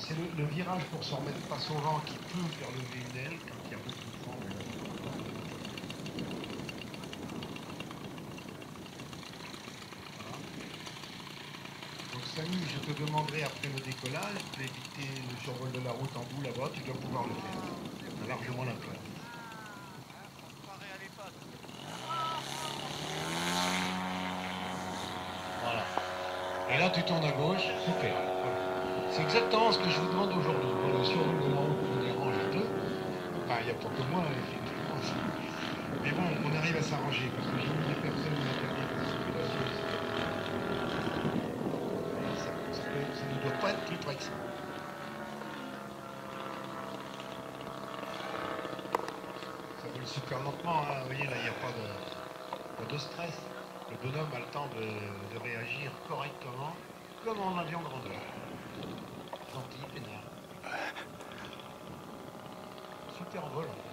C'est le, virage pour se remettre face au vent qui peut faire lever une aile quand il y a beaucoup de vent. Voilà. Donc Samy, je te demanderai après le décollage d'éviter le survol de la route en bout là-bas, tu dois pouvoir le faire. Largement la place. Voilà. Et là, tu tournes gauche, super. Voilà. C'est exactement ce que je vous demande aujourd'hui. Pour le la route, on dérange un peu. Enfin, il n'y a pas que moi, effectivement. Mais bon, on arrive à s'arranger parce que j'ai mis des personnes la circulation. Ça, ça ne doit pas être plus près ça. Ça roule super lentement, hein. vous voyez là, il n'y a pas de, pas de stress. Le bonhomme a le temps de, de réagir correctement, comme en avion grandeur. Peinard. Super vol.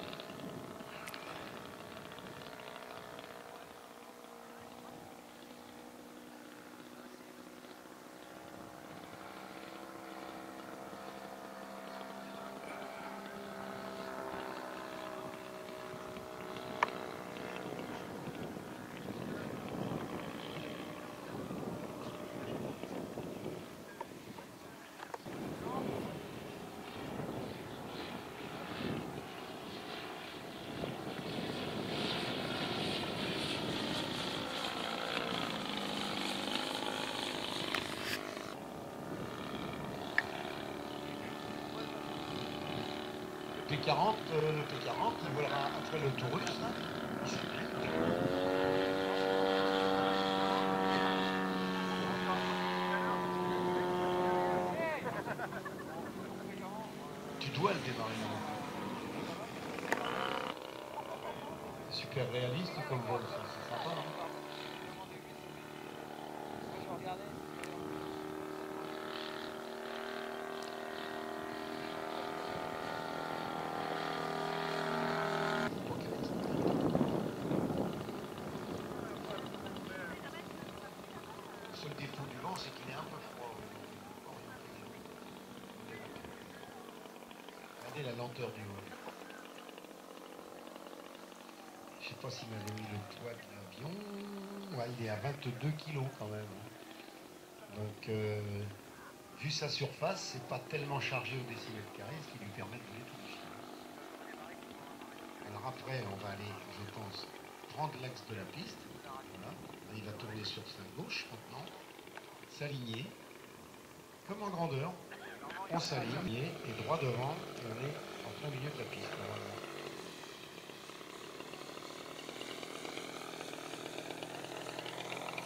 P40, euh, le P40, il volera après s'appelle. Tu dois le démarrer. Super réaliste comme vol, c'est sympa. hein. Le seul défaut du vent, c'est qu'il est un peu froid. Regardez la lenteur du vol. Je sais pas s'il m'avait mis le poids de l'avion. Il est à 22 kg quand même. Donc, euh, vu sa surface, c'est pas tellement chargé au décimètre carré, ce qui lui permet de chien. Alors après, on va aller, je pense, prendre l'axe de la piste. Il va tourner sur sa gauche maintenant. S'aligner. Comme en grandeur. On s'aligne et droit devant, on est en plein milieu de la piste.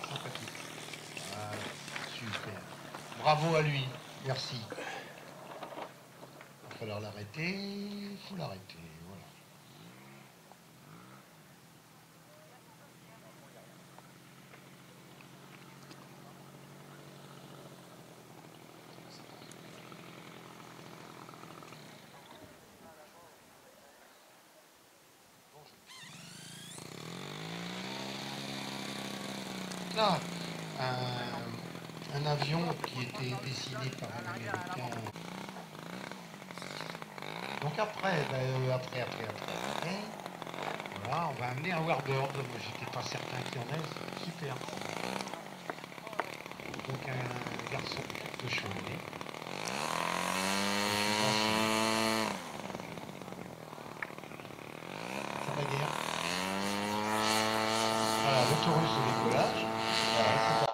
Sympathique. Voilà. Super. Bravo à lui. Merci. Il va falloir l'arrêter. Il faut l'arrêter. Voilà. Là, un, avion qui était dessiné par un Américain. Donc après, ben, euh, après, après, après, après, voilà, on va amener un Warbird. Moi, j'étais pas certain qu'il y en ait. Super. Donc un garçon de cheminée. Ça va guère. Voilà, l'autoroute de décollage. Voilà,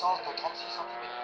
de 36 cm.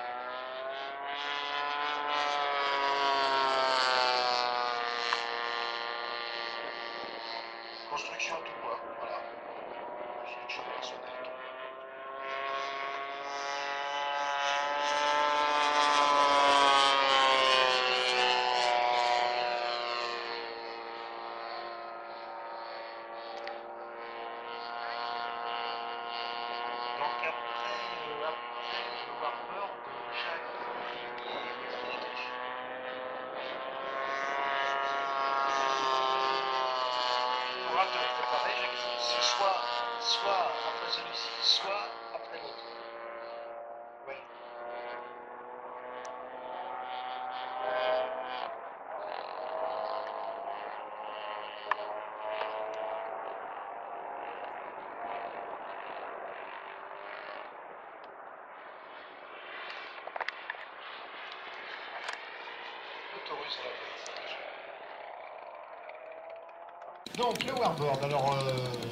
en Powerboard. Alors, euh,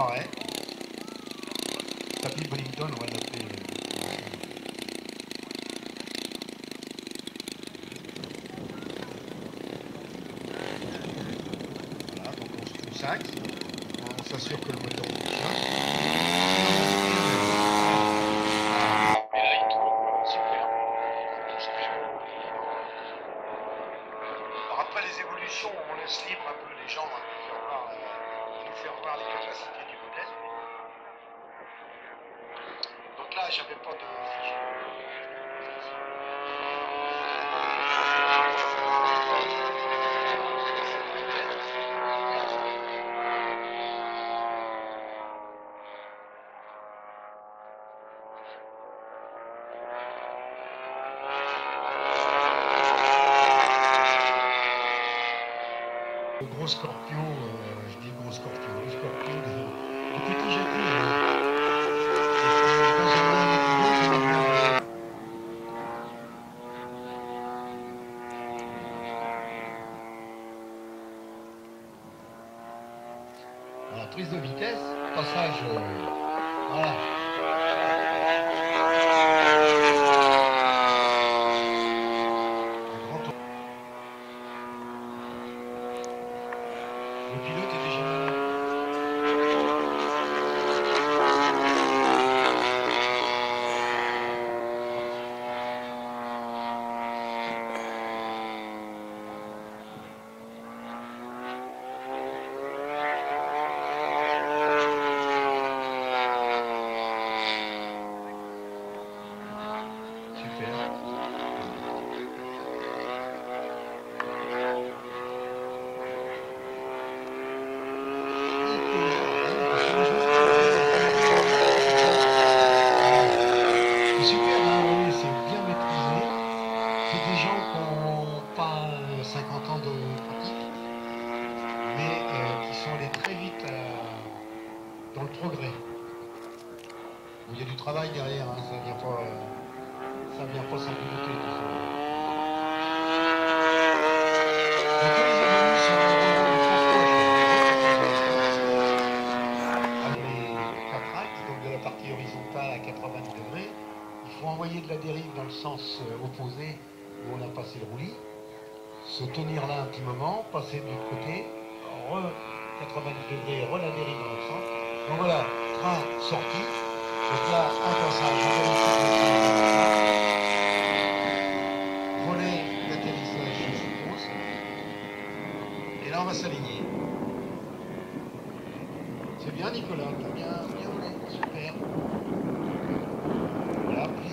apparaît. Tapis Bonington, ouais, tapis. Voilà, donc on se trouve sac. On s'assure que le gros scorpion euh,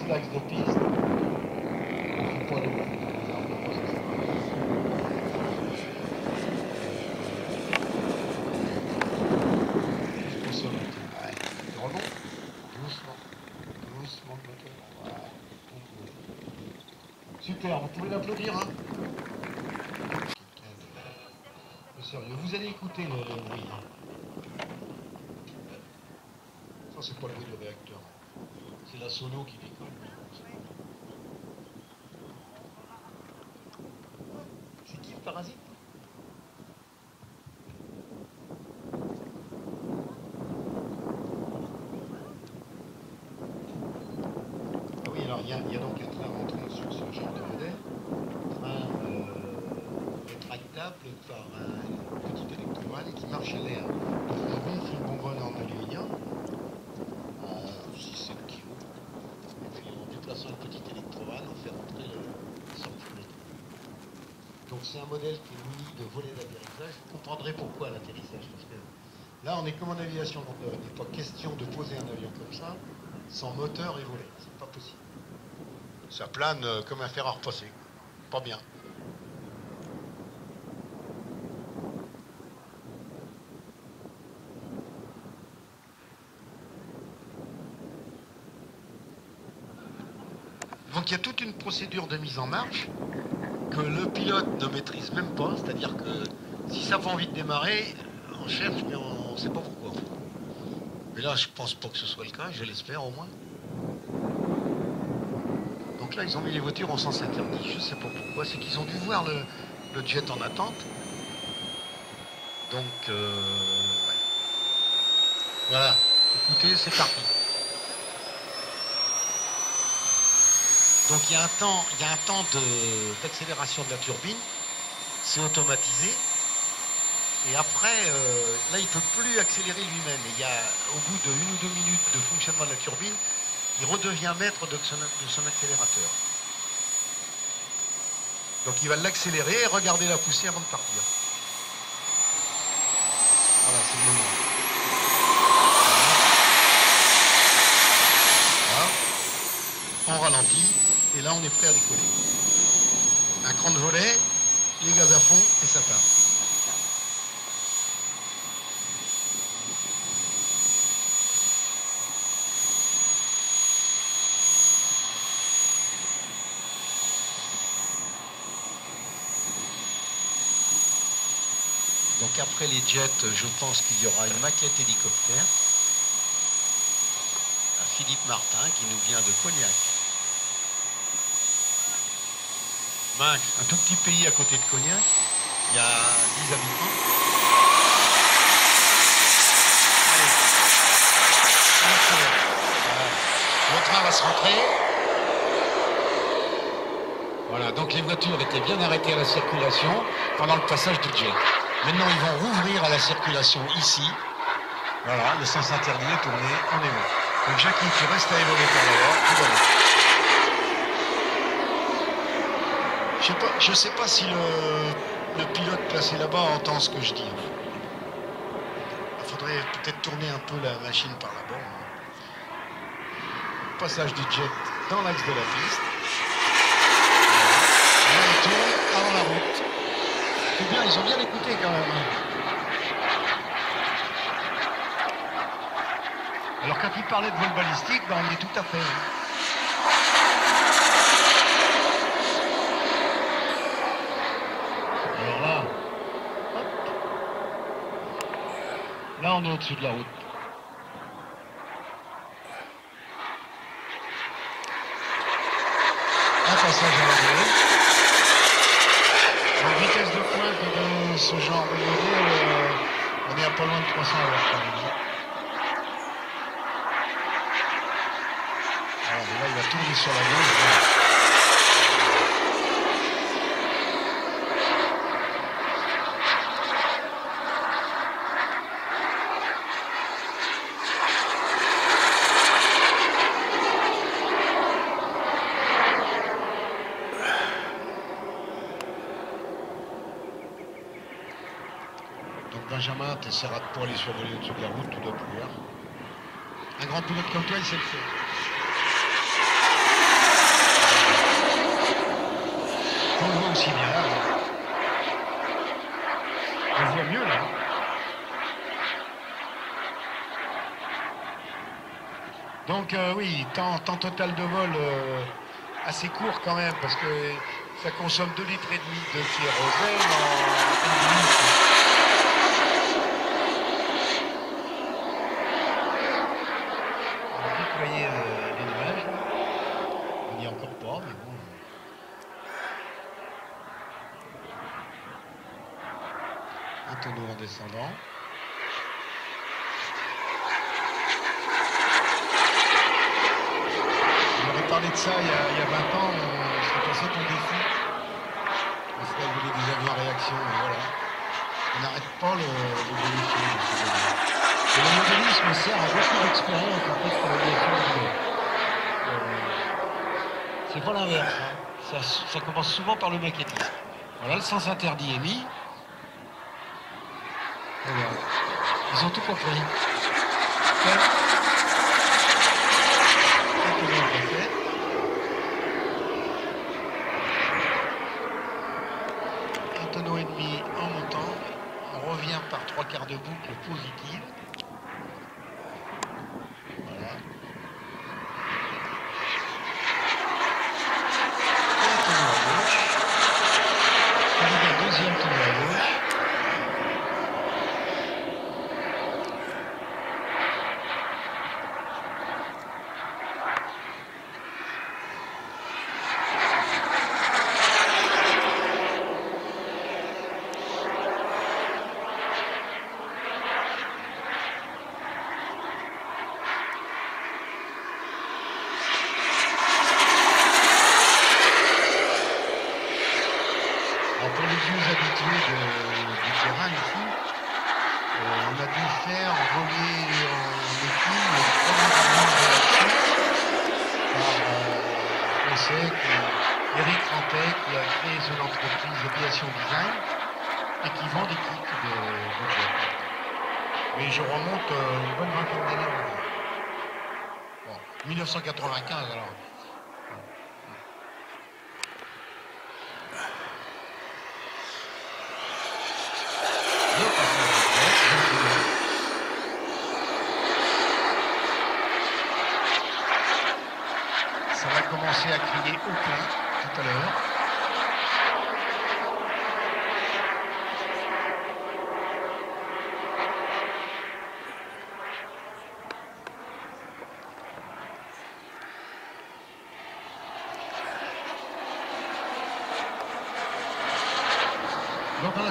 moteur. Voilà. Super, vous pouvez l'applaudir, hein Sérieux, vous allez écouter le, le bruit. hein. Ça, c'est pas le bruit du réacteur. C'est la sono qui décolle. C'est qui le parasite Ah oui, alors il y, a- il y a donc un train rentrant sur ce genre de modèle. Train euh, rétractable par un petit électromane qui marche à l'air. Donc on gonfle une bonbonne en aluminium à 6-7 kg. Et puis en déplaçant le petit électromane, on fait rentrer le centimètre. Donc c'est un modèle qui est muni de volets d'atterrissage. Vous comprendrez pourquoi l'atterrissage. Parce que là, on est comme en aviation. Donc euh, il n'est pas question de poser un avion comme ça sans moteur et volet. C'est pas possible. Ça plane euh, comme un fer à repasser. Pas bien. Donc il y a toute une procédure de mise en marche le pilote ne maîtrise même pas. C'est-à-dire que si ça pas envie de démarrer, on cherche mais on ne sait pas pourquoi. Mais là, je pense pas que ce soit le cas, je l'espère au moins. Donc là, ils ont mis les voitures en sens interdit. Je sais pas pourquoi. C'est qu'ils ont dû voir le, jet en attente. Donc, euh. Voilà. Écoutez, c'est parti. Donc il y a un temps, il y a un temps d'accélération de, la turbine. C'est automatisé. Et après, euh, là, il ne peut plus accélérer lui-même. Et il y a, au bout de une ou deux minutes de fonctionnement de la turbine, il redevient maître de son, de son accélérateur. Donc il va l'accélérer et regarder la poussée avant de partir. Voilà, c'est le moment. Voilà. On ralentit et là on est prêt à décoller. Un cran de volet, les gaz à fond et ça part. Donc après les jets, je pense qu'il y aura une maquette hélicoptère à Philippe Martin qui nous vient de Cognac. Un tout petit pays à côté de Cognac, il y a 10 habitants. Allez. Le train va se rentrer. Voilà, donc les voitures étaient bien arrêtées à la circulation pendant le passage du jet. Maintenant, ils vont rouvrir à la circulation ici. Voilà, le sens interdit est tourné, bon. Donc Jackie, tu restes à évoluer par là, tout va bien. Je je sais pas si le, pilote placé là-bas entend ce que je dis. Il faudrait peut-être tourner un peu la machine par là-bas. Passage du jet dans l'axe de la piste. Là, il avant la route. C'est bien, ils ont bien écouté quand même. hein. Alors quand il parlait de vol balistique, ben, y est tout à fait. hein. Alors là, hop. Est au-dessus de la route. Un passage à la volée. En vitesse de pointe de ce genre de modèle, euh, on est à pas loin de 300 à l'heure quand même. Alors là, il va tourner sur la gauche. voilà. Donc Benjamin, tu essaieras de pas aller survoler au-dessus de la route, tu dois pouvoir. Un grand pilote comme toi, il sait le faire. On le voit aussi bien là. On le voit mieux là. Donc euh, oui, temps, total de vol euh, assez court quand même, parce que ça consomme 2 litres et demi de kérosène en. On va déployer euh, les nuages. On n'y est encore pas, mais bon. Un tonneau en descendant. J'aurais parlé de ça il y a, il y a 20 ans, on serait passé ton défi. On serait voler des avions à réaction, et voilà. On n'arrête pas le, l'évolution de ce domaine. Et le modélisme sert à beaucoup d'expérience en fait pour l'aviation civile. Euh, c'est pas l'inverse. hein. Ça, ça commence souvent par le maquettisme. Voilà, le sens interdit est mis. Ils ont tout compris.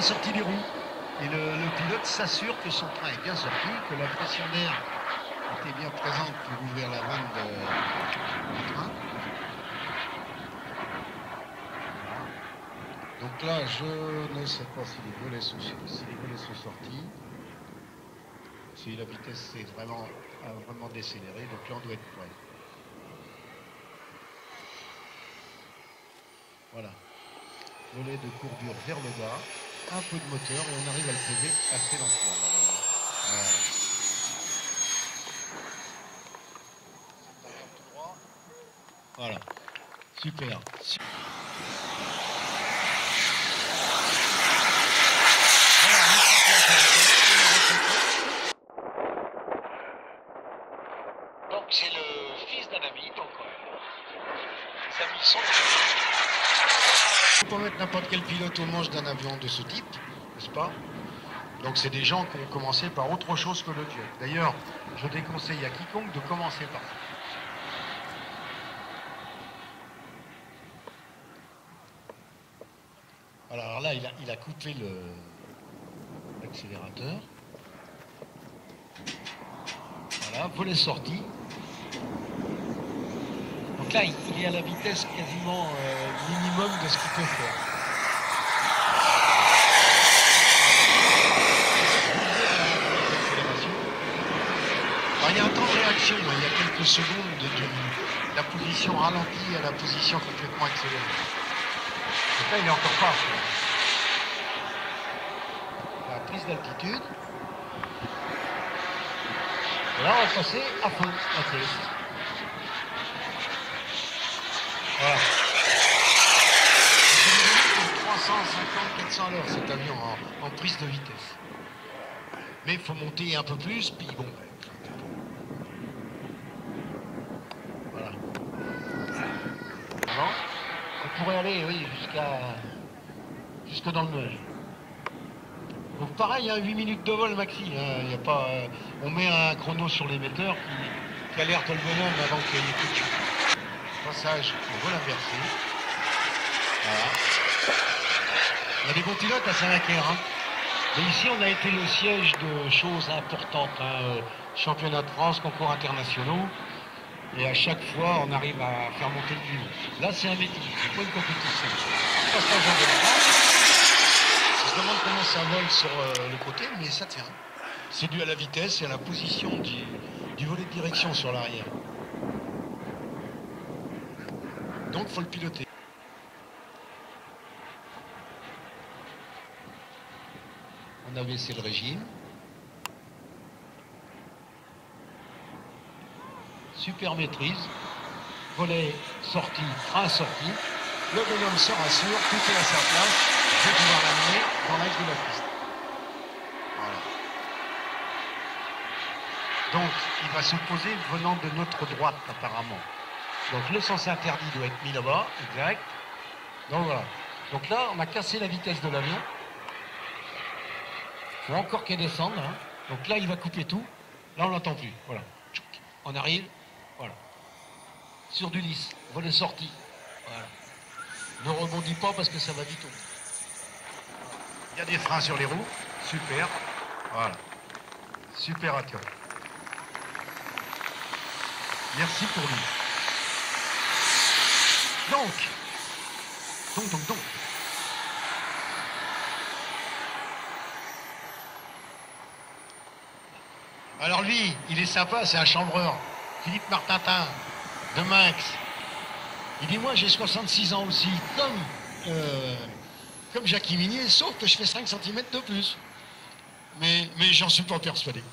Donc on a sorti les roues et le, pilote s'assure que son train est bien sorti, que la pression d'air était bien présente pour ouvrir la vanne de- du train. Donc là, je ne sais pas si les volets sont, si les sont sortis. Si la vitesse s'est vraiment, vraiment décéléré, donc là on doit être prêt. Voilà. Volet de courbure vers le bas, un peu de moteur et on arrive à le poser assez lentement. Voilà. Voilà. Super. Su- Voilà, on est en place avec- Donc c'est le fils d'un ami, donc euh, les amis sont On peut mettre n'importe quel pilote au manche d'un avion de ce type, n'est-ce pas? Donc c'est des gens qui ont commencé par autre chose que le jet. D'ailleurs, je déconseille à quiconque de commencer par ça. Alors là, il a, coupé l'accélérateur. Voilà, volet sorti. Donc là, il il est à la vitesse quasiment euh, minimum de ce qu'il peut faire. Accélération. Alors, il y a un il y a quelques secondes de, la position ralentie à la position complètement accélérée. Donc là, il est encore pas. Il a pris prise d'altitude. Et là, on va passer à fond la tête. Voilà. 350-400 à l'heure cet avion en, en prise de vitesse. Mais il faut monter un peu plus, puis bon. Voilà. Alors, on pourrait aller, oui, jusqu'à jusque dans le nuage. Donc pareil, hein, 8 minutes de vol maxi. hein, y a pas, euh, on met un chrono sur l'émetteur qui, alerte le bonhomme avant qu'il y ait tout de. Passage au vol inversé. Voilà. Il y a des bons pilotes à Saint-Nacaire. Hein. Mais ici, on a été le siège de choses importantes. hein, euh, championnat de France, concours internationaux. Et à chaque fois, on arrive à faire monter le niveau. Là, c'est un métier, c'est pas une compétition. On se demande comment ça vole sur euh, le côté, mais ça tient. C'est dû à la vitesse et à la position du, volet de direction sur l'arrière. Donc, faut le piloter. On a baissé le régime. Super maîtrise. Volet sorti, frein sorti. Le bonhomme se rassure, tout est à sa place. Je vais pouvoir l'amener dans l'axe de la piste. Voilà. Donc, il va se poser venant de notre droite, apparemment. Donc, le sens interdit doit être mis là-bas, exact. Donc, voilà. Donc là, on a cassé la vitesse de l'avion. Il faut encore qu'elle descende. hein. Donc là, il va couper tout. Là, on l'entend plus. Voilà. On arrive. Sur du lisse. Volet sorti. Voilà. Ne rebondis pas parce que ça va vite. Il y a des freins sur les roues. Super. Voilà. Super toi. Merci pour lui. Donc. Donc, donc, donc. Alors lui, il est sympa, c'est un chambreur. Philippe Martintin, de Minx. Il dit, moi j'ai 66 ans aussi, comme, euh, comme Jacques Minier, sauf que je fais 5 cm de plus. Mais, mais j'en suis pas persuadé.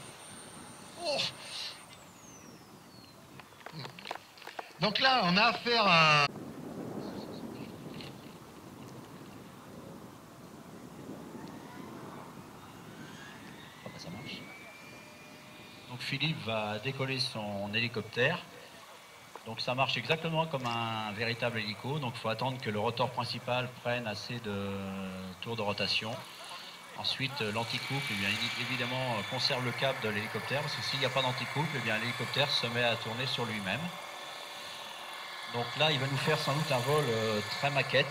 Oh. Donc là, on a affaire à... Donc Philippe va décoller son hélicoptère. Donc ça marche exactement comme un véritable hélico. Donc il faut attendre que le rotor principal prenne assez de tours de rotation. Ensuite, euh, l'anticouple, eh évidemment, euh, conserve le cap de l'hélicoptère, parce que s'il n'y a pas d'anticouple, eh l'hélicoptère se met à tourner sur lui-même. Donc là, il va nous faire sans doute un vol euh, très maquette,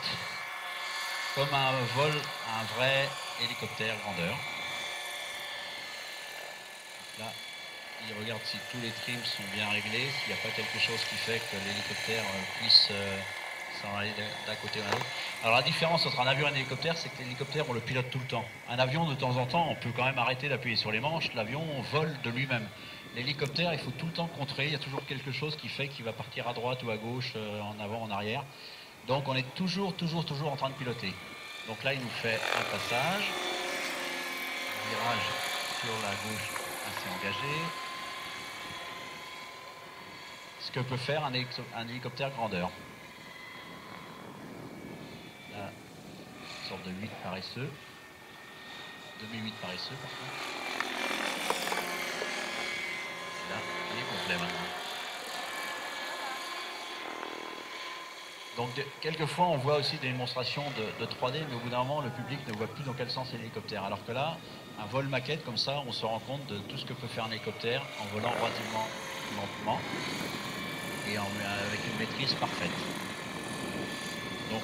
comme un vol, un vrai hélicoptère grandeur. Là, il regarde si tous les trims sont bien réglés, s'il n'y a pas quelque chose qui fait que l'hélicoptère euh, puisse euh, s'en aller d'un- côté à l'autre. Alors la différence entre un avion et un hélicoptère, c'est que l'hélicoptère, on le pilote tout le temps. Un avion, de temps en temps, on peut quand même arrêter d'appuyer sur les manches, l'avion vole de lui-même. L'hélicoptère, il faut tout le temps contrer, il y a toujours quelque chose qui fait qu'il va partir à droite ou à gauche, euh, en avant, en arrière. Donc on est toujours, toujours, toujours en train de piloter. Donc là, il nous fait un passage, virage sur la gauche assez engagé. Ce que peut faire un, hélico- un hélicoptère grandeur. Là, une sorte de 8 paresseux. Demi-8 paresseux, par contre. Là, il est complet maintenant. Donc, quelquefois, on voit aussi des démonstrations de, de 3D, mais au bout d'un moment, le public ne voit plus dans quel sens l'hélicoptère. Alors que là, un vol maquette comme ça, on se rend compte de tout ce que peut faire un hélicoptère en volant relativement lentement et en- avec une maîtrise parfaite. Donc,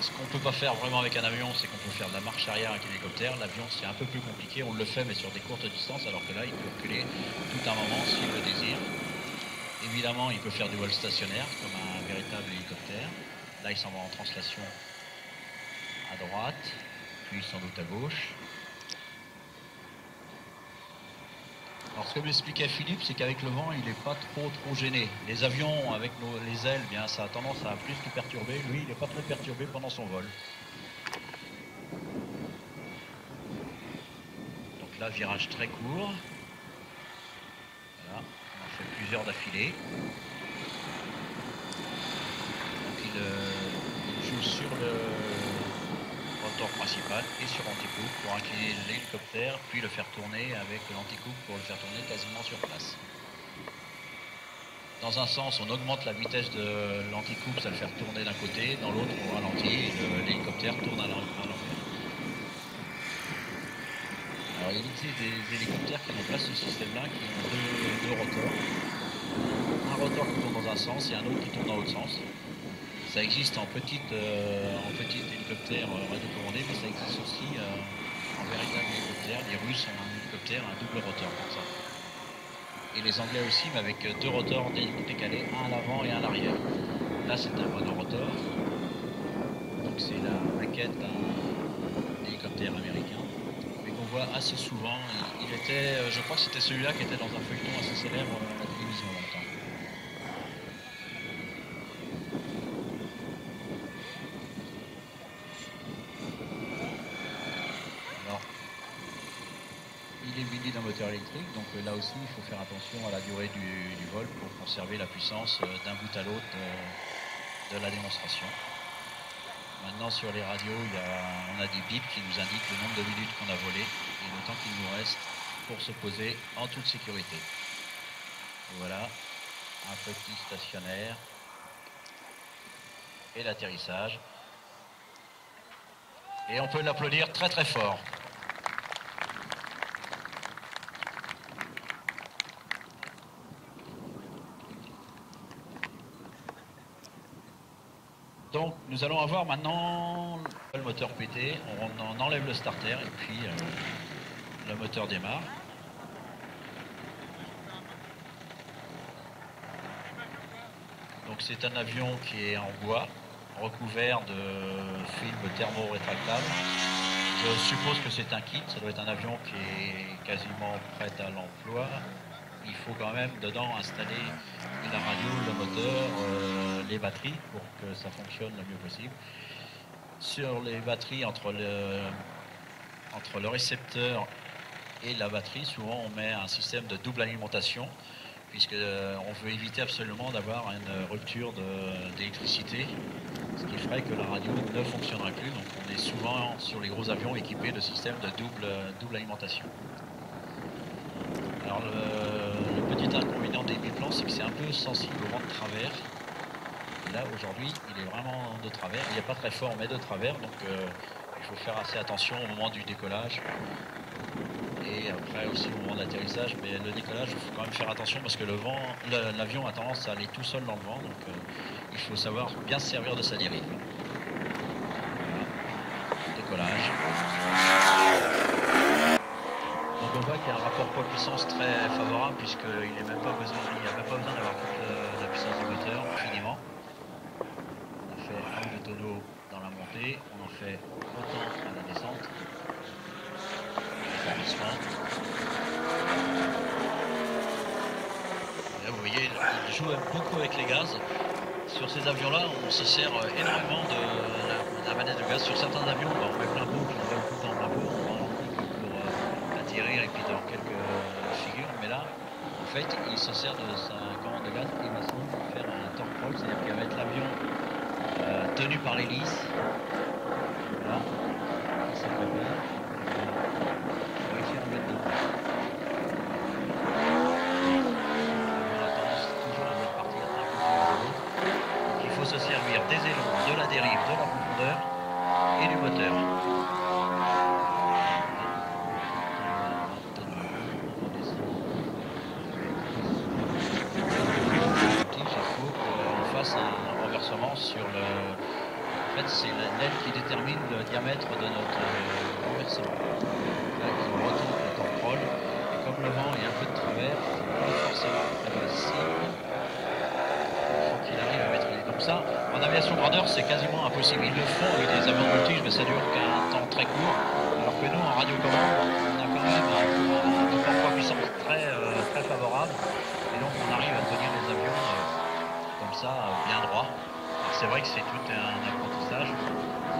ce qu'on ne peut pas faire vraiment avec un avion, c'est qu'on peut faire de la marche arrière avec un hélicoptère. L'avion, c'est un peu plus compliqué. On le fait, mais sur des courtes distances, alors que là, il peut reculer tout un moment s'il le désire. Évidemment, il peut faire du vol stationnaire, comme un véritable hélicoptère. Là, il s'en va en translation à droite, puis sans doute à gauche. Alors, ce que m'expliquait Philippe, c'est qu'avec le vent, il n'est pas trop trop gêné. Les avions avec nos- les ailes, bien, ça a tendance à plus nous perturber. Lui, il n'est pas trop perturbé pendant son vol. Donc là, virage très court. Voilà, on en fait plusieurs d'affilée. Donc il, euh, il joue sur le rotor principal et sur l'anticoupe pour incliner l'hélicoptère, puis le faire tourner avec l'anticoupe pour le faire tourner quasiment sur place. Dans un sens, on augmente la vitesse de l'anticoupe, ça le fait tourner d'un côté, dans l'autre, on ralentit, le- l'hélicoptère tourne à l'en- à l'envers. Alors il existe des hélicoptères qui pas ce système-là, qui ont deux rotors. Un rotor qui tourne dans un sens et un autre qui tourne dans l'autre sens. Ça existe en petite, euh, en petit hélicoptère euh, radiocommandé, mais ça existe aussi euh, en véritable hélicoptère. Les Russes ont un hélicoptère, un double rotor comme ça. Et les Anglais aussi, mais avec euh, deux rotors dé- décalés, un à l'avant et un à l'arrière. Là, c'est un monorotor. Donc c'est la maquette d'un hélicoptère américain, mais qu'on voit assez souvent. Il, était, je crois que c'était celui-là qui était dans un feuilleton assez célèbre euh, à la télévision longtemps. Alors, il est muni d'un moteur là aussi il faut faire attention à la durée du, vol pour conserver la puissance euh, d'un bout à l'autre de la démonstration. Maintenant sur les radios, il on a des bips qui nous indiquent le nombre de minutes qu'on a volé et le temps qu'il nous reste pour se poser en toute sécurité. Voilà, un petit stationnaire et l'atterrissage. Et on peut l'applaudir très très fort. Donc nous allons avoir maintenant le moteur pété, on, en enlève le starter et puis euh, le moteur démarre. Donc c'est un avion qui est en bois, recouvert de film thermo-rétractable. Je suppose que c'est un kit, ça doit être un avion qui est quasiment prêt à l'emploi. Il faut quand même dedans installer la radio, le moteur, les batteries pour que ça fonctionne le mieux possible. Sur les batteries, entre le, entre le récepteur et la batterie, souvent on met un système de double alimentation puisque euh, on veut éviter absolument d'avoir une rupture d'électricité, ce qui ferait que la radio ne fonctionnerait plus. Donc on est souvent sur les gros avions équipés de systèmes de double, double alimentation. Alors le, le petit inconvénient des biplans, c'est que c'est un peu sensible au vent de travers. Là aujourd'hui, il est vraiment de travers. Il n'est pas très fort, mais de travers. Donc euh, il faut faire assez attention au moment du décollage. Et après aussi au moment d'atterrissage, mais le décollage, il faut quand même faire attention parce que le vent, l'avion a tendance à aller tout seul dans le vent, donc euh, il faut savoir bien se servir de sa dérive. Décollage. Donc on voit qu'il y a un rapport poids-puissance très favorable puisqu'il n'y a même pas besoin d'avoir toute le- la puissance du moteur infiniment. Dans la montée, on en fait autant à la descente. Là, vous voyez, il joue beaucoup avec les gaz. Sur ces avions-là, on se sert euh, énormément de la, manette de gaz. Sur certains avions, on met plein pot, on va tout en plein pot, on en pour euh, atterrir et puis dans quelques euh, figures. Mais là, en fait, il se sert de sa commande de gaz et va faire un torque roll, c'est-à-dire qu'il va mettre l'avion euh, tenu par l'hélice. Voilà. Il se prépare. On va essayer de mettre dedans. On a toujours à côté ou de l'autre. Donc il faut se servir des élans, de la dérive, de la profondeur et du moteur. Il faut qu'on fasse un renversement sur le. En fait, c'est la- l'aile qui détermine le diamètre de notre euh, renversement. Là, on retourne le contrôle, et comme le vent est un peu de travers, pas forcément très facile. Il faut qu'il arrive à mettre les. Donc ça, en aviation grandeur, c'est quasiment impossible. Ils le font avec des avions voltige, mais ça dure qu'un temps très court. Alors que nous, en radiocommande, on a quand même un, rapport poids-puissance très, euh, très favorable. Et donc on arrive à tenir les avions euh, comme ça, euh, bien droit. C'est vrai que c'est tout un apprentissage.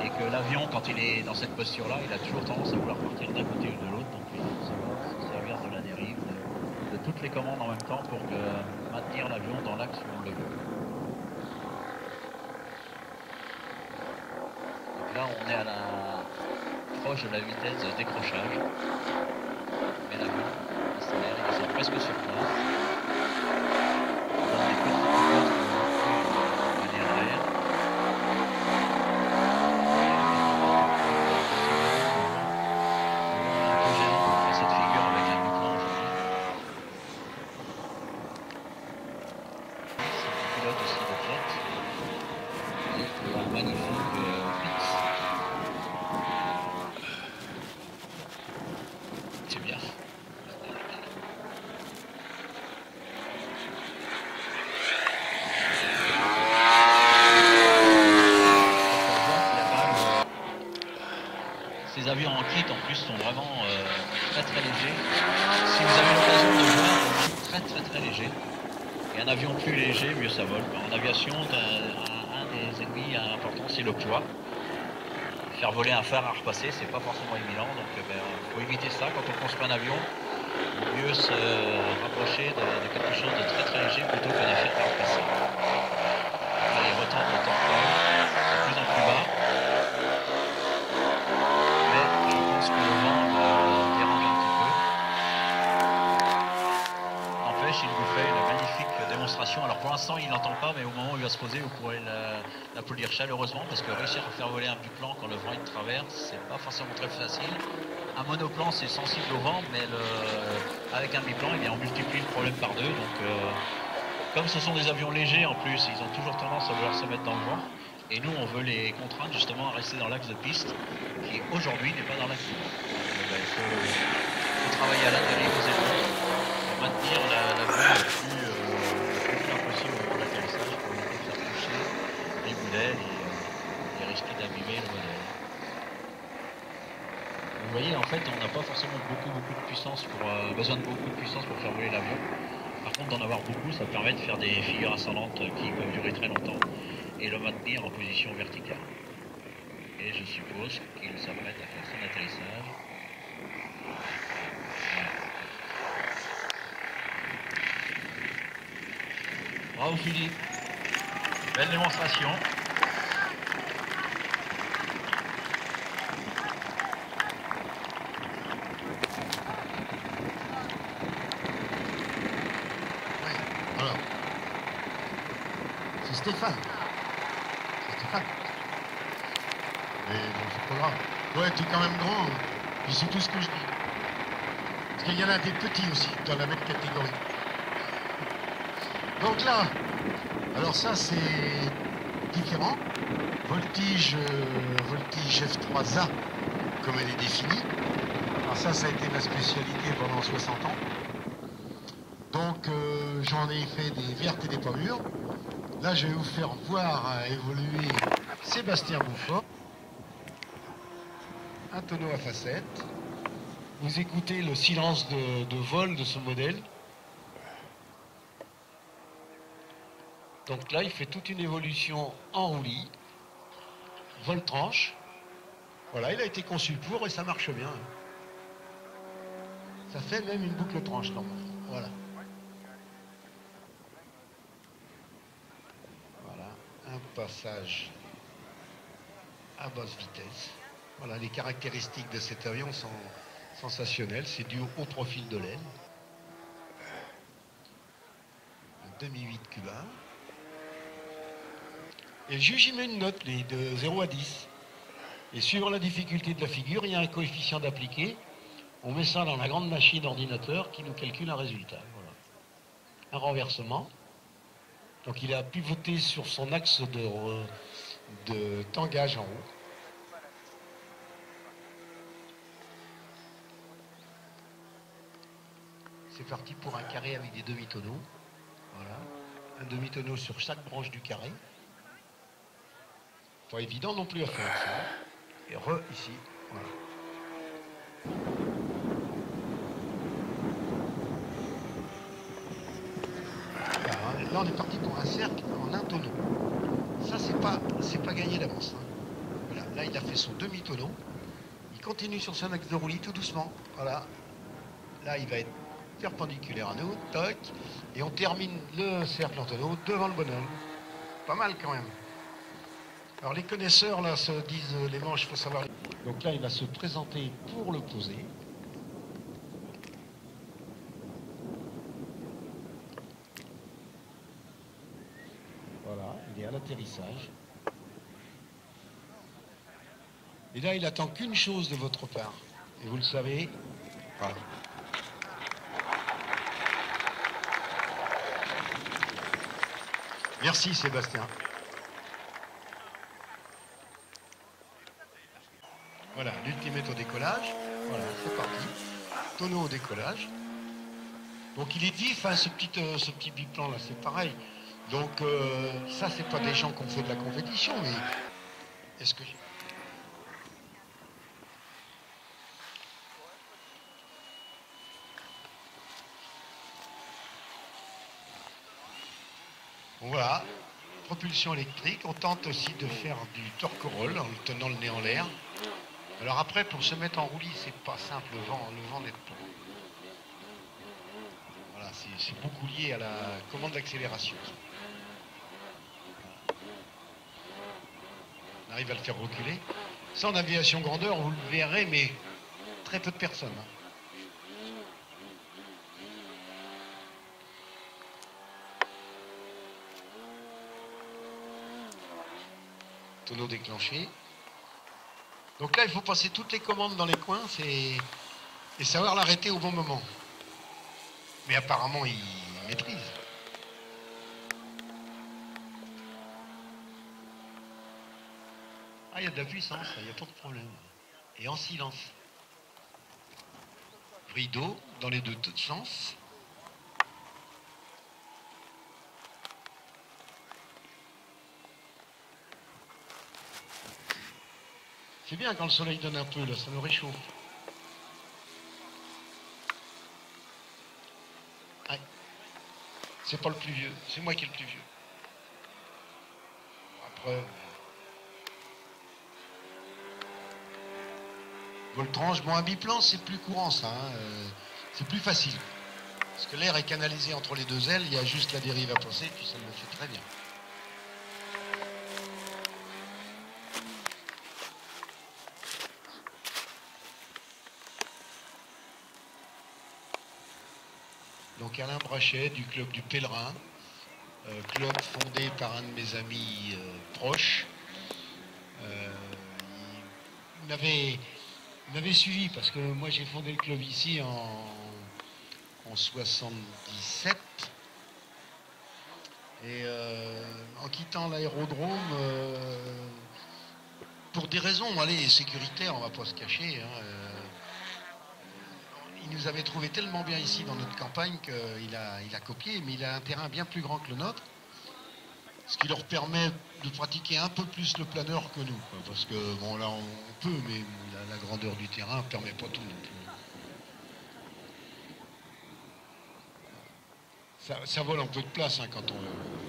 Et que l'avion, quand il est dans cette posture-là, il a toujours tendance à vouloir partir d'un côté ou de l'autre. Donc il faut savoir les commandes en même temps pour maintenir l'avion dans l'axe où on le veut. Là, on est à la proche de la vitesse de décrochage. Mais l'avion accélère, il est presque sur place. On donne des petits coups pour aller en l'air. Un peu gênant qu'on fait cette figure avec un biplan aujourd'hui. C'est un pilote aussi de jet. Et un magnifique euh, fixe. C'est bien. Avions en plus sont vraiment euh, très très légers. Si vous avez l'occasion de voir, très très très légers. Et un avion plus léger, mieux ça vole. En aviation, un, des ennemis importants, c'est le poids. Faire voler un phare à repasser, c'est pas forcément évident, donc il faut éviter ça quand on construit un avion. Mieux se rapprocher de, quelque chose de très très léger plutôt que des fers à repasser. Là, les retards de temps de plus en plus bas. Mais je pense que le vent euh, dérange un petit peu. N'empêche, il vous fait une magnifique démonstration. Alors pour il n'entend pas, mais au moment où il va se poser, vous pourrez la- l'applaudir chaleureusement parce que réussir à faire voler un biplan quand le vent est de travers, c'est pas forcément très facile. Un monoplan, c'est sensible au vent, mais avec un biplan, eh on multiplie le problème par deux. Donc, euh, comme ce sont des avions légers en plus, ils ont toujours tendance à vouloir se mettre dans le vent. Et nous, on veut les contraindre justement à rester dans l'axe de piste, qui aujourd'hui n'est pas dans l'axe de piste. Euh, ben, il faut, travailler à l'intérieur aux ailerons pour maintenir la, la plus plat possible au moment de l'atterrissage pour éviter de faire toucher les boulets et, euh, et risquer d'abîmer le modèle. Vous voyez, en fait, on n'a pas forcément beaucoup, beaucoup de puissance pour, euh, besoin de beaucoup de puissance pour faire voler l'avion. Par contre, d'en avoir beaucoup, ça permet de faire des figures ascendantes qui peuvent durer très longtemps et le maintenir en position verticale. Et je suppose qu'il s'apprête à faire son atterrissage. Bravo Philippe. Belle démonstration. Ouais, alors. C'est Stéphane. C'est Stéphane. Mais bon, c'est pas grave. Ouais, t'es quand même grand. hein. Puis c'est tout ce que je dis. Parce qu'il y en a des petits aussi dans la même catégorie. Donc là, alors ça c'est différent. Voltige, euh, voltige F3A, comme elle est définie. Alors ça, ça a été ma spécialité pendant 60 ans. Donc euh, j'en ai fait des vertes et des pas mûres. Là, je vais vous faire voir euh, évoluer Sébastien Bouffort. À facettes. Vous écoutez le silence de, de vol de ce modèle. Donc là, il fait toute une évolution en roulis. Vol tranche. Voilà, il a été conçu pour et ça marche bien. Ça fait même une boucle tranche normalement. Voilà. Voilà, un passage à basse vitesse. Voilà, les caractéristiques de cet avion sont sensationnelles. C'est dû au profil de l'aile. Un demi-8 cubain. Et le juge, il met une note, les de 0 à 10. Et suivant la difficulté de la figure, il y a un coefficient d'appliqué. On met ça dans la grande machine ordinateur qui nous calcule un résultat. Un renversement. Donc il a pivoté sur son axe de, de tangage en haut. C'est parti pour un carré avec des demi-tonneaux. Voilà. Un demi-tonneau sur chaque branche du carré. Pas évident non plus à faire ça. Et re ici. Voilà. Là, on est parti pour un cercle en un tonneau. Ça, c'est pas, pas gagné d'avance. hein. Voilà. Là, il a fait son demi-tonneau. Il continue sur son axe de roulis tout doucement. Voilà. Là, il va être perpendiculaire à nous, toc, et on termine le cercle en tonneau devant le bonhomme. Pas mal quand même. Alors les connaisseurs là se disent euh, les manches, il faut savoir. Donc là, il va se présenter pour le poser. Voilà, il est à l'atterrissage. Et là, il attend qu'une chose de votre part. Et vous le savez. Merci Sébastien. Voilà, l'ultimate au décollage. Voilà, c'est parti. Tonneau au décollage. Donc il est vif, ce petit, euh, petit biplan là, c'est pareil. Donc euh, ça, c'est pas des gens qui ont fait de la compétition, mais est-ce que Voilà, propulsion électrique. On tente aussi de faire du torque roll en tenant le nez en l'air. Alors après, pour se mettre en roulis, c'est pas simple, le vent, le vent n'est pas. Voilà, c'est beaucoup lié à la commande d'accélération. On arrive à le faire reculer. Ça, en aviation grandeur, vous le verrez, mais très peu de personnes. hein. Tonneau déclenché. Donc là, il faut passer toutes les commandes dans les coins et savoir l'arrêter au bon moment. Mais apparemment, il maîtrise. Ah, il y a de la puissance, il n'y a pas de problème. Et en silence. Rideau dans les deux sens. C'est bien quand le soleil donne un peu, là, ça nous réchauffe. C'est pas le plus vieux, c'est moi qui est le plus vieux. Après. Voltranche, bon, un biplan, c'est plus courant, ça. hein, euh, c'est plus facile. Parce que l'air est canalisé entre les deux ailes, il y a juste la dérive à passer, puis ça me fait très bien. Donc Alain Brachet du club du Pèlerin, euh, club fondé par un de mes amis euh, proches. Euh, il m'avait suivi parce que moi j'ai fondé le club ici en, en 77. Et en quittant l'aérodrome, pour des raisons allez, sécuritaires, on va pas se cacher, hein, nous avait trouvé tellement bien ici dans notre campagne qu'il a, copié, mais il a un terrain bien plus grand que le nôtre, ce qui leur permet de pratiquer un peu plus le planeur que nous. parce que, bon, là, on peut, mais la, grandeur du terrain ne permet pas tout non plus. Ça, ça vole un peu de place hein, quand on...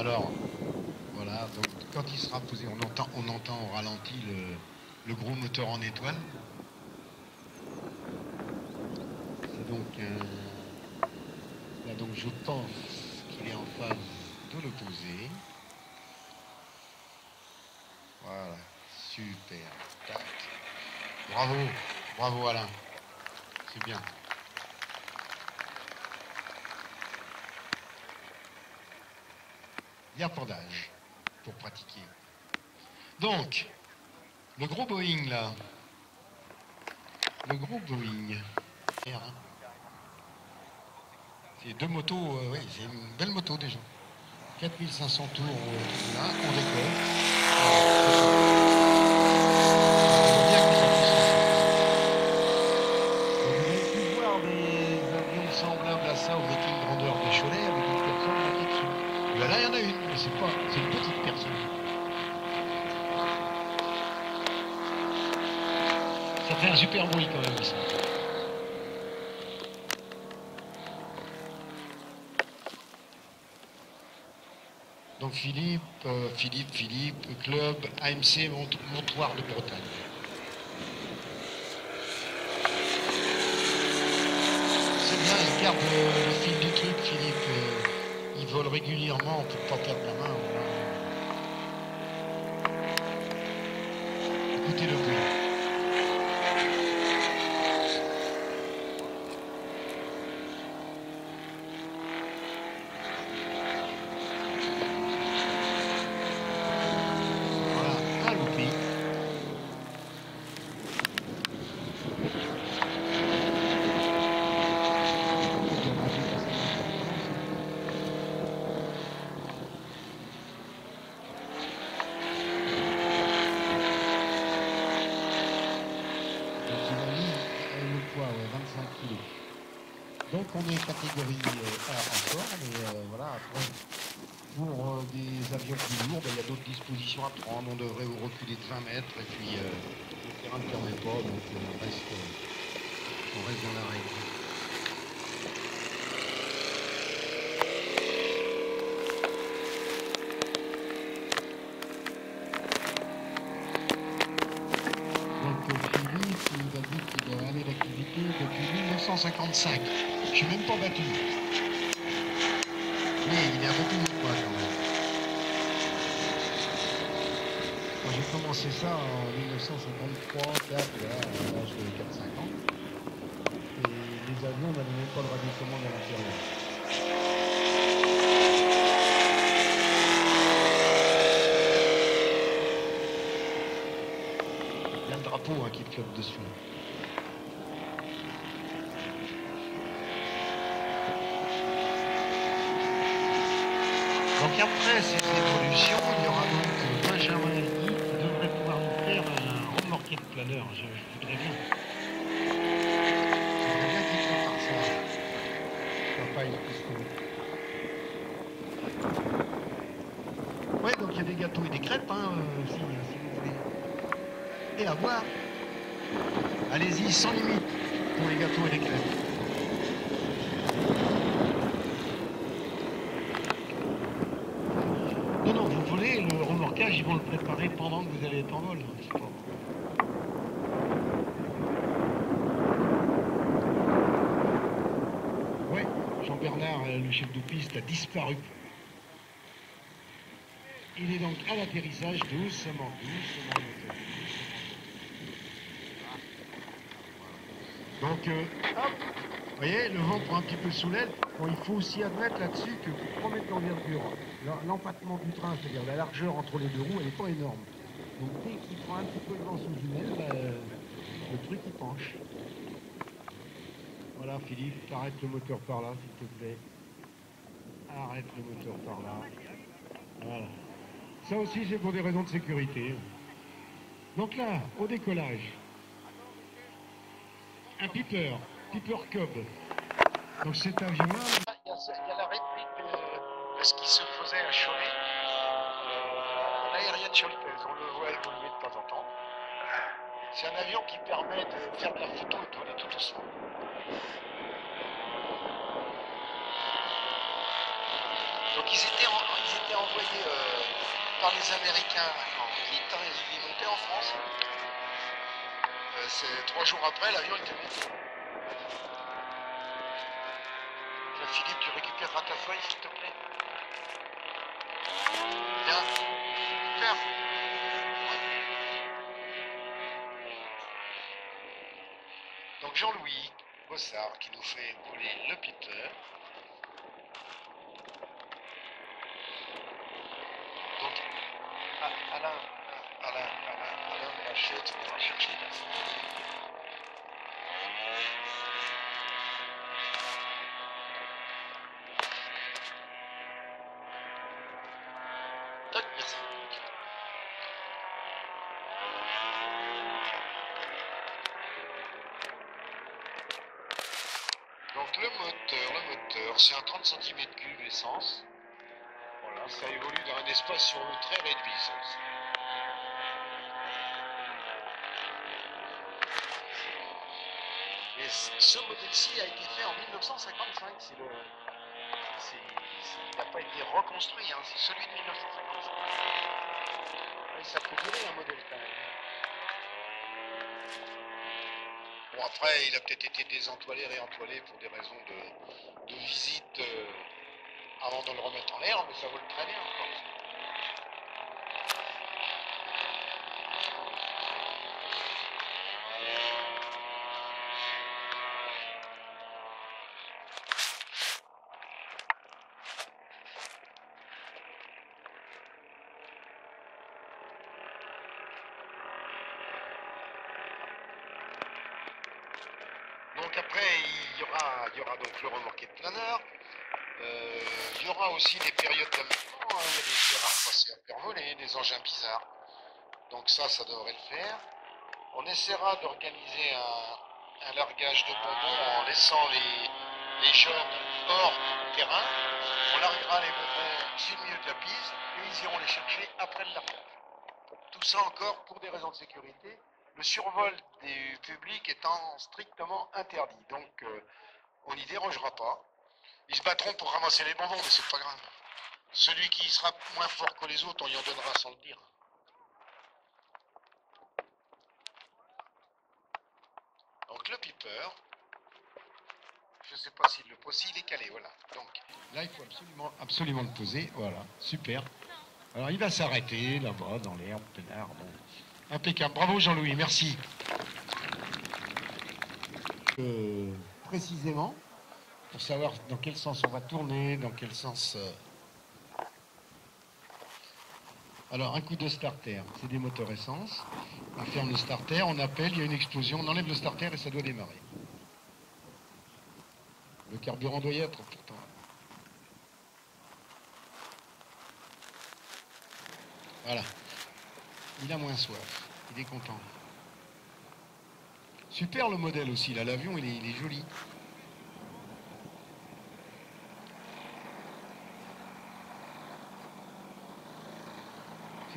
Alors, voilà, donc quand il sera posé, on entend, au ralenti le, gros moteur en étoile. C'est donc un... Là, donc je pense qu'il est en phase de poser. Voilà, super. Bravo, bravo Alain. C'est bien. D'âge pour pratiquer. Donc, le gros Boeing là, le gros Boeing, hein. c'est deux motos, euh, oui, c'est une belle moto déjà. 4500 tours euh, là, on décolle. On voit bien que ça puissance. Donc, Vous avez pu voir des avions semblables à ça au meeting grandeur des Cholet avec une personne montée dessus. Et là, il y en a une, mais c'est pas, c'est une petite personne. Ça fait un super bruit quand même ça. Donc Philippe, euh, Philippe, Philippe, club AMC Mont Montoire de Bretagne. C'est bien, il garde le fil du truc, Philippe. il vole régulièrement pour pas perdre la main. Écoutez le bruit. Voilà, un loupé. Donc il a mis euh, le poids, ouais, 25 kg. Donc on catégorie A encore, mais voilà, après, pour euh, des avions plus lourds, ben, il y a d'autres dispositions à prendre. On devrait reculer de 20 mètres et puis euh, le terrain ne permet pas, donc euh, on, reste, on reste dans la règle. Donc Philippe, il a dit qu'il a allé l'activité depuis 1955. Je suis même pas battu. Oui, il est un peu plus quand même. J'ai commencé ça en 1953, 4, là, à l'âge de 4-5 ans. Et les avions n'avaient même pas le radiocommande à l'intérieur. Il y a le drapeau hein, qui flotte dessus. Donc après ces évolutions, il y aura donc euh, Benjamin Aldi qui devrait pouvoir nous faire un remorqué de planeur. Je, voudrais bien. Ouais, donc il y a des gâteaux et des crêpes, hein, euh, si, si vous voulez. Et à boire. Allez-y, sans limite, pour les gâteaux et les crêpes. Non, non, vous voulez, le remorquage, ils le préparer pendant que vous allez être en vol. Ouais, Jean-Bernard, euh, le chef de piste, a disparu. Il est donc à l'atterrissage, doucement, doucement. doucement. Donc, euh, hop, vous voyez, le vent prend un petit peu sous l'aile. Bon, il faut aussi admettre là-dessus que pour 3 mètres d'envergure, l'en- l'empattement du train, c'est-à-dire la largeur entre les deux roues, elle n'est pas énorme. Donc dès qu'il prend un petit peu de vent sous une aile, bah, le truc il penche. Voilà Philippe, arrête le moteur par là s'il te plaît. Arrête le moteur par là. Voilà. Ça aussi c'est pour des raisons de sécurité. Donc là, au décollage, un Piper, Piper Cub. Donc cet avion-là, il y, a, ce- il y a la réplique de, ce qui se faisait à Cholet, euh, l'aérienne choletaise. On le voit évoluer de temps en temps. C'est un avion qui permet de faire de la photo et de voler tout doucement. Donc ils étaient, en- ils étaient envoyés euh, par les Américains en kit, hein, ils y montaient en France. Euh, c'est trois jours après, l'avion était monté. Tiens, Philippe, tu récupéreras ta feuille, s'il te plaît. Bien. Super. Donc Jean-Louis Bossard qui nous fait voler le Peter. Donc A- Alain, Alain, Alain, Alain Hachette viendra chercher la Tac, merci. Le moteur, le moteur, c'est un 30 cm3 essence. Voilà, ça évolue dans un espace sur très réduit. Et ce modèle-ci a été fait en 1955. C'est le, il n'a pas été reconstruit, hein, c'est celui de 1955. Oui, ça peut durer un modèle quand même. Bon, après, il a peut-être été désentoilé, réentoilé pour des raisons de, visite euh, avant de le remettre en l'air, mais ça vole très bien après, il y aura, il y aura donc le remorqué de planeur. Euh, il y aura aussi des périodes d'amusement. hein. Il y a des fer à passer à pervoler, des engins bizarres. Donc ça, ça devrait le faire. On essaiera d'organiser un, largage de bonbons en laissant les, les jeunes hors terrain. On larguera les bonbons sur le milieu de la piste et ils iront les chercher après le largage. Tout ça encore pour des raisons de sécurité le survol du public étant strictement interdit. Donc, euh, on n'y dérogera pas. Ils se battront pour ramasser les bonbons, mais c'est pas grave. Celui qui sera moins fort que les autres, on y en donnera sans le dire. Donc, le piper. Je sais pas s'il le pose, s'il est calé, voilà. Donc, là, il faut absolument, absolument le poser. Voilà, super. Alors, il va s'arrêter là-bas, dans l'herbe, peinard. Bon. Impeccable. Bravo Jean-Louis, merci. Euh, précisément, pour savoir dans quel sens on va tourner, dans quel sens... euh. Alors, un coup de starter, c'est des moteurs essence. On ferme le starter, on appelle, il y a une explosion, on enlève le starter et ça doit démarrer. Le carburant doit y être pourtant. Voilà. Il a moins soif. Il est content. Super le modèle aussi. Là, l'avion, il il est joli.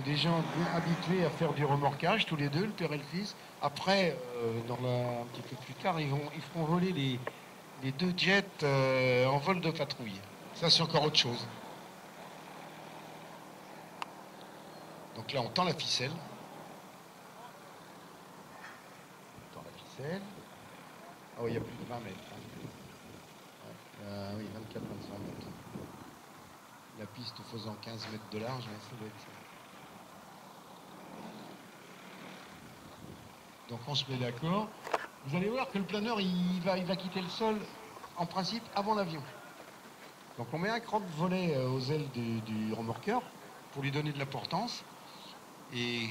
Des gens habitués à faire du remorquage, tous les deux, le père et le fils. Après, euh, dans un petit peu plus tard, ils, vont, ils feront voler les, deux jets euh, en vol de patrouille. Ça, c'est encore autre chose. Donc là, on tend la ficelle. On tend la ficelle. Ah oui, il y a plus de 20 mètres. hein. Euh, oui, 24-25 mètres. La piste faisant 15 mètres de large, ouais, ça doit être ça. Donc on se met d'accord. Vous allez voir que le planeur, il va, quitter le sol, en principe, avant l'avion. Donc on met un cran de volet euh, aux ailes du, remorqueur pour lui donner de la portance. Et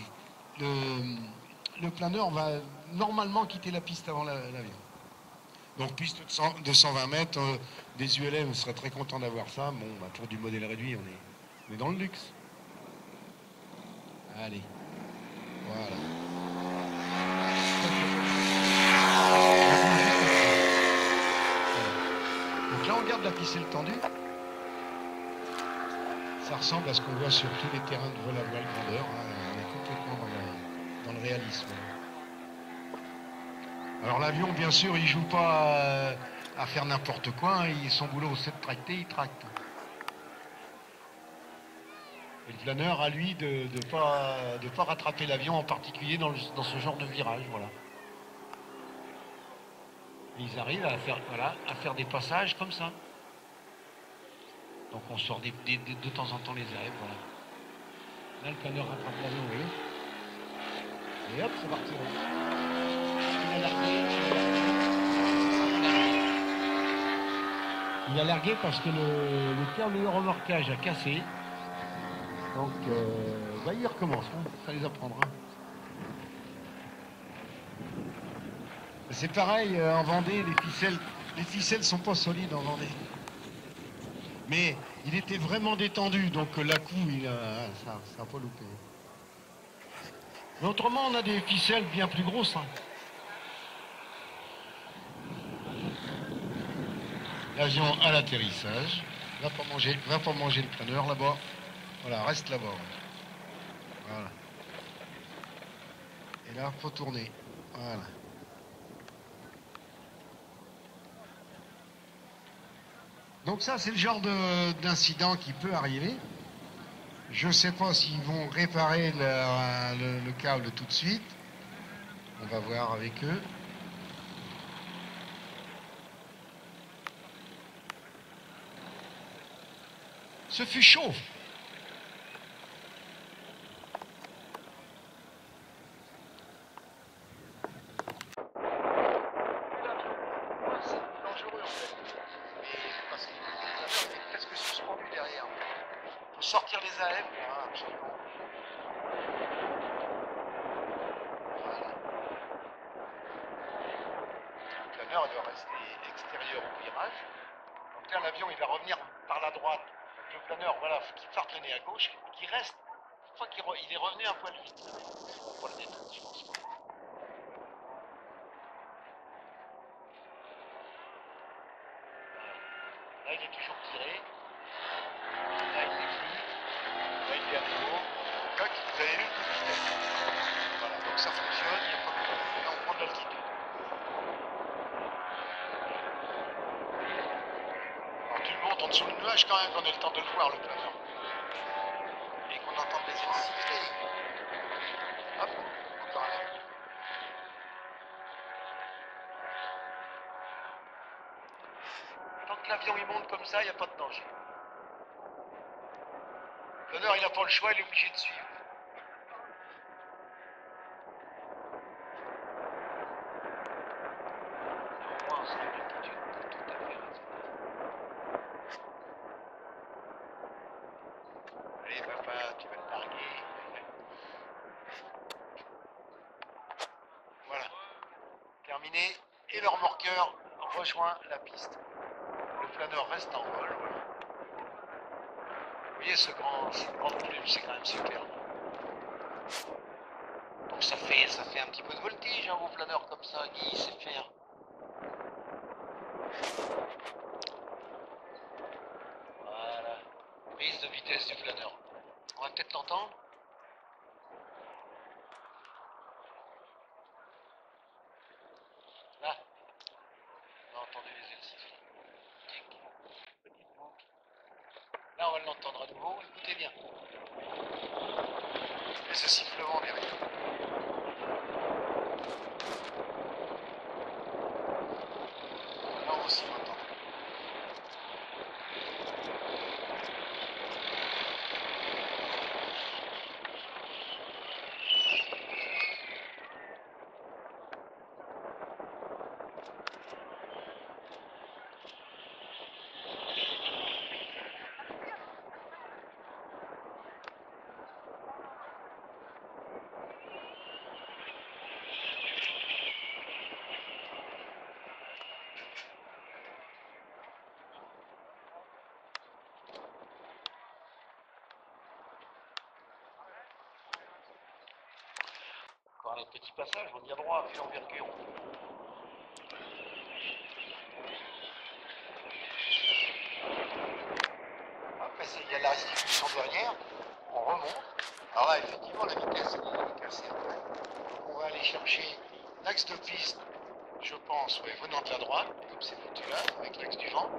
le, planeur va normalement quitter la piste avant la- l'avion. Donc piste de, 100 de 120 mètres, euh, des ULM seraient très contents d'avoir ça. Bon, bah, pour du modèle réduit, on est dans le luxe. Allez, voilà. Voilà. Là, on garde la ficelle tendue. Ça ressemble à ce qu'on voit sur tous les terrains de vol à voile grandeur. hein. On est complètement dans le, réalisme. Alors l'avion, bien sûr, il joue pas euh, à faire n'importe quoi. hein. Son boulot, c'est de tracter, il tracte. Et le planeur, à lui, de ne pas, de pas rattraper l'avion, en particulier dans, dans ce genre de virage. Voilà. Ils arrivent à faire, voilà, à faire des passages comme ça. Donc on sort des- de temps en temps les airs, voilà. Là, le planeur rattrape l'avion, vous voyez. Et hop, c'est parti. Il a largué. Parce que le, le de remorquage a cassé. Donc, euh, bah, il recommence, hein. ça les apprendra. C'est pareil euh, en Vendée, les ficelles, les ficelles sont pas solides en Vendée. Mais il était vraiment détendu, donc euh, la coup, il ça n'a pas loupé. Mais autrement, on a des ficelles bien plus grosses. hein. L'avion à l'atterrissage. Va pas manger, va pas manger le planeur là-bas. Voilà, reste là-bas. Voilà. Et là, faut tourner. Voilà. Donc ça, c'est le genre de- d'incident qui peut arriver. Je ne sais pas s'ils vont réparer le- le câble tout de suite. On va voir avec eux. Ce fut chaud. C'est dangereux en fait. Et parce que le planeur est presque suspendu derrière. Il faut sortir les AF, hein, absolument. Voilà. Le planeur doit rester extérieur au virage. Donc là, l'avion, il va revenir par la droite. Donc le planeur, voilà, faut qu'il parte le nez à gauche, qu'il reste. Une fois qu'il re- il est revenu un poil vite. Pour le détendre, je pense. Là, il est toujours tiré. Là, il est plus. Là, il est à nouveau. Coq, vous avez vu le coup de vitesse. Voilà, donc ça fonctionne, il n'y a pas de problème. Là, on prend de l'altitude. Alors, tu le nuage quand même, qu'on ait le temps de le voir, le planeur. Et qu'on entende les siffler. Hop, un air. Tant que l'avion il monte comme ça, il n'y a pas de danger. L'honneur, il n'a pas le choix, il est obligé de suivre. Encore un petit passage, on y a droit, vu l'envergure. Après, il y a la restitution derrière, on remonte. Alors là, effectivement, la vitesse est cassée après. On va aller chercher l'axe de piste, je pense, venant de la droite, comme c'est foutu là, avec l'axe du vent.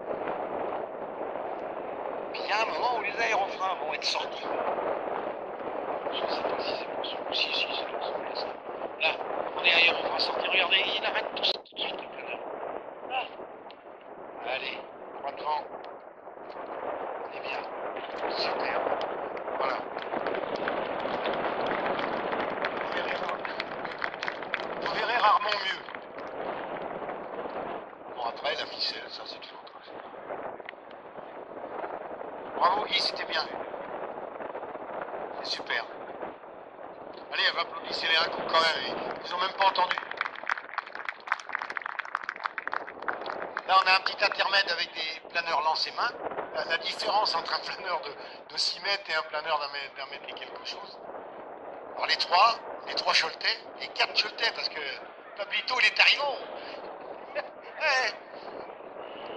Puis il y a un moment où les aérofreins vont être sortis. Je sais pas si c'est pour celui Si, si, c'est ça. Là, on est aérofrein sorti. Regardez, il arrête tout, tout de suite le planeur. Là. Allez, droit devant. Eh bien, super. Voilà. Vous verrez, rare- vous verrez rarement mieux. Bon, après, la ficelle, ça c'est toujours autre chose. Bravo Guy, c'était bien vu. C'est super. Allez, applaudissez-les un coup quand même. Ils- Ils ont même pas entendu. Là, on a un petit intermède avec des planeurs lancés main. La, la différence entre un planeur de, de 6 mètres et un planeur d'un mètre, Alors les trois, les trois Choletais, les quatre Choletais, parce que Pablito, il est arrivant. Ouais.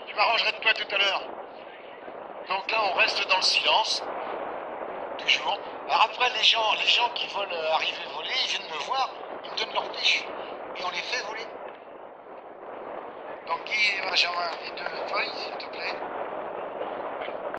Je m'arrangerai de toi tout à l'heure. Donc là, on reste dans le silence. Toujours. Alors après, les gens, les gens qui veulent arriver voler, ils viennent me voir, ils me donnent leur fiche. Et on les fait voler. Donc Guy et Benjamin, les deux feuilles, s'il te plaît.